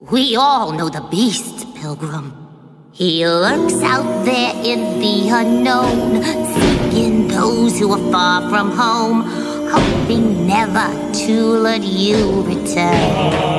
We all know the beast, Pilgrim. He lurks out there in the unknown, seeking those who are far from home, hoping never to let you return.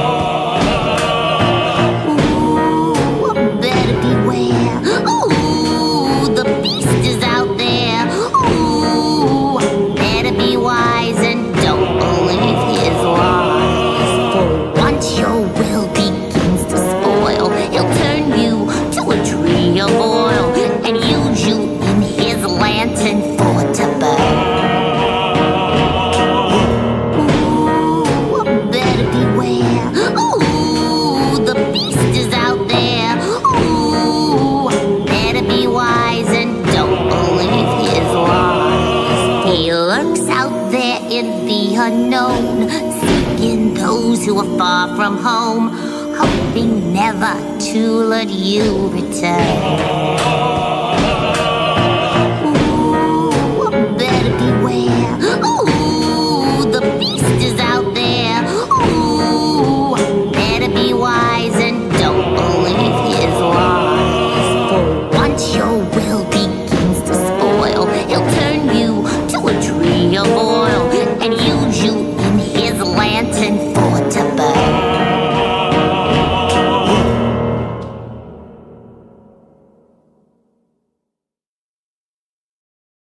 unknown, seeking those who are far from home, hoping never to let you return.